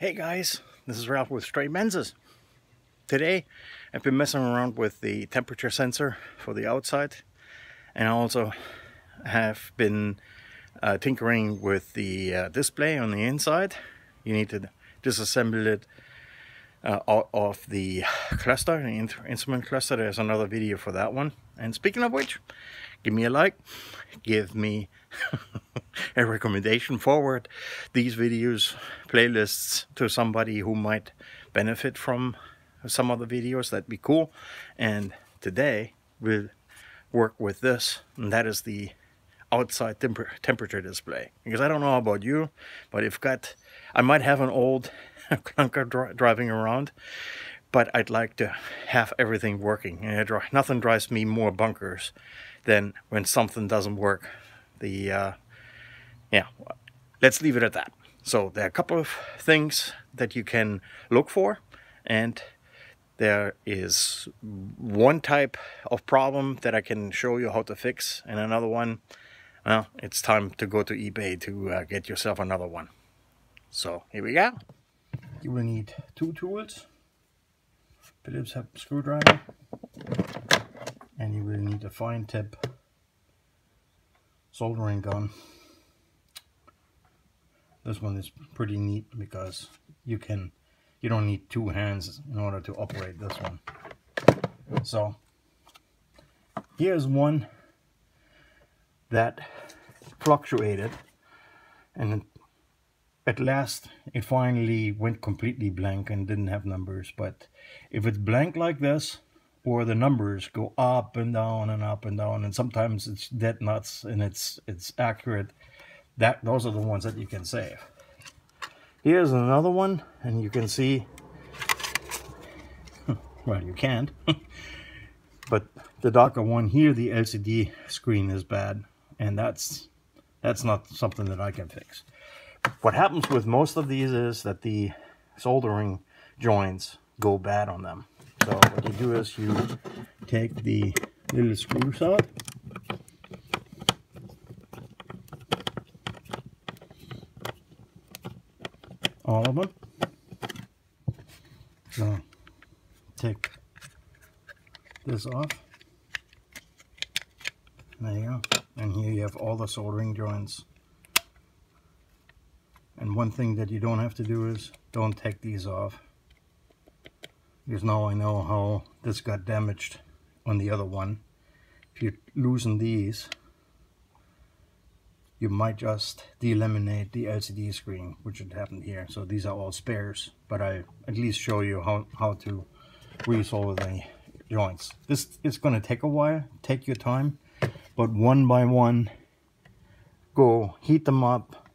Hey guys, this is Ralph with Stray Benzes. Today I've been messing around with the temperature sensor for the outside and I also have been uh, tinkering with the uh, display on the inside. You need to disassemble it uh, out of the cluster, the instrument cluster. There's another video for that one. And speaking of which, give me a like, give me a recommendation forward. These videos playlists to somebody who might benefit from some of the videos that'd be cool. And today we'll work with this and that is the outside temper temperature display. Because I don't know about you but if got I might have an old clunker dri driving around but I'd like to have everything working. And nothing drives me more bunkers than when something doesn't work the uh, yeah let's leave it at that. So there are a couple of things that you can look for and there is one type of problem that I can show you how to fix and another one well it's time to go to eBay to uh, get yourself another one. So here we go. You will need two tools. Phillips screwdriver and you will need a fine tip soldering gun. This one is pretty neat because you can, you don't need two hands in order to operate this one. So here's one that fluctuated and at last it finally went completely blank and didn't have numbers but if it's blank like this or the numbers go up and down and up and down and sometimes it's dead nuts and it's it's accurate. That those are the ones that you can save. Here's another one and you can see well you can't but the darker one here the LCD screen is bad and that's that's not something that I can fix. What happens with most of these is that the soldering joints go bad on them so what you do is you take the little screws out. All of them. So take this off. There you go. And here you have all the soldering joints. And one thing that you don't have to do is don't take these off because now I know how this got damaged on the other one. If you loosen these, you might just delaminate the LCD screen, which had happened here. So these are all spares, but I at least show you how, how to resolder the joints. This is going to take a while, take your time, but one by one, go heat them up,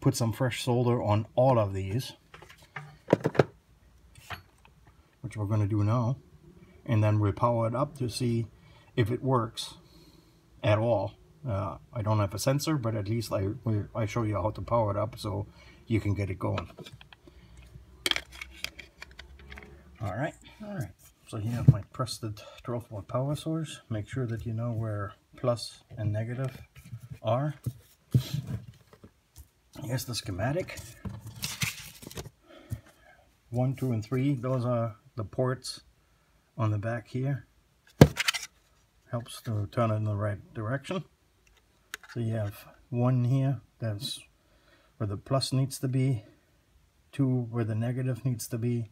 put some fresh solder on all of these which we're going to do now. And then we'll power it up to see if it works at all. Uh, I don't have a sensor, but at least I, I show you how to power it up so you can get it going. All right, all right. So here have my trusted 12 volt power source. Make sure that you know where plus and negative are. Here's the schematic. One, two, and three, those are the ports on the back here. Helps to turn it in the right direction. So you have one here that's where the plus needs to be two where the negative needs to be.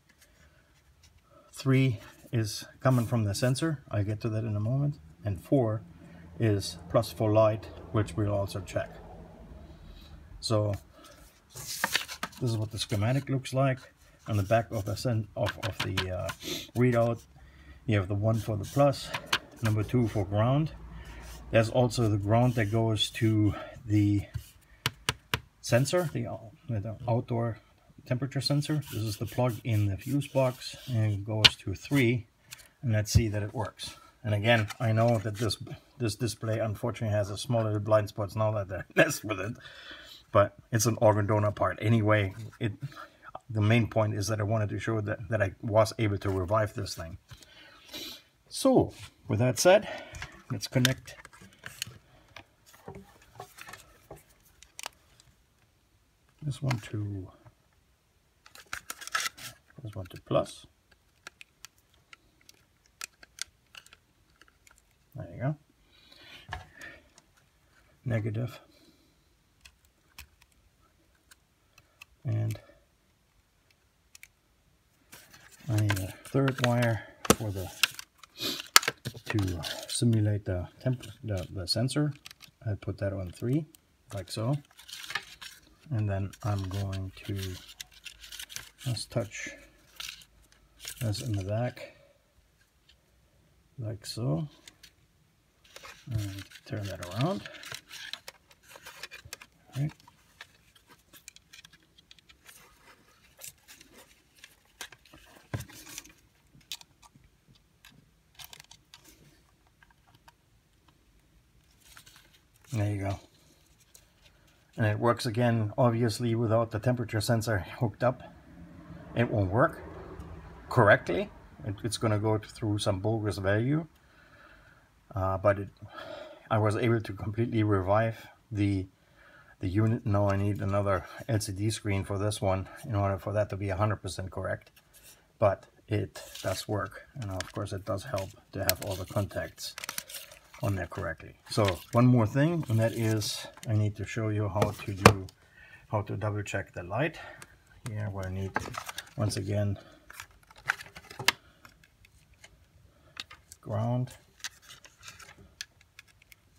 Three is coming from the sensor. I'll get to that in a moment. And four is plus for light which we'll also check. So this is what the schematic looks like on the back of the of, of the uh, readout you have the one for the plus number two for ground. There's also the ground that goes to the sensor the, the outdoor temperature sensor. This is the plug in the fuse box and it goes to three and let's see that it works. And again I know that this this display unfortunately has a small little blind spots now that I messed with it but it's an organ donor part. Anyway it the main point is that I wanted to show that, that I was able to revive this thing. So, with that said, let's connect this one to this one to plus. There you go. Negative. And I need a third wire for the to simulate the temp the, the sensor. I put that on three, like so. And then I'm going to just touch this in the back, like so. And turn that around. There you go. And it works again, obviously, without the temperature sensor hooked up. It won't work correctly. It, it's going to go through some bogus value. Uh, but it, I was able to completely revive the the unit. Now I need another LCD screen for this one in order for that to be 100% correct. But it does work. And of course it does help to have all the contacts on there correctly. So one more thing, and that is I need to show you how to do, how to double check the light. Here what I need, once again, ground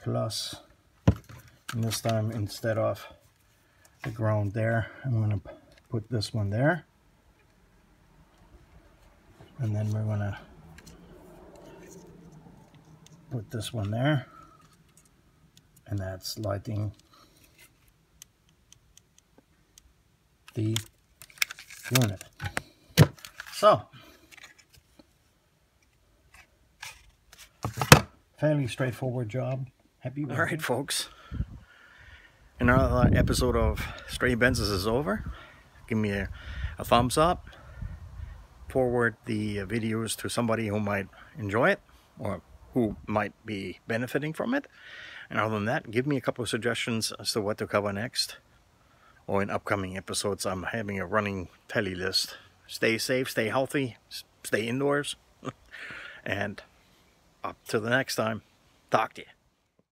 plus, and this time instead of the ground there, I'm to put this one there. And then we're to put this one there and that's lighting the unit. So, fairly straightforward job. Happy All right, folks. Another episode of Stray Benzes is over. Give me a, a thumbs up. Forward the uh, videos to somebody who might enjoy it or who might be benefiting from it. And other than that, give me a couple of suggestions as to what to cover next. Or in upcoming episodes, I'm having a running telly list. Stay safe, stay healthy, stay indoors. and up to the next time, talk to you.